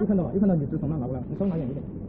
又看到了又看到你是从那拿过来你稍微拿远一点。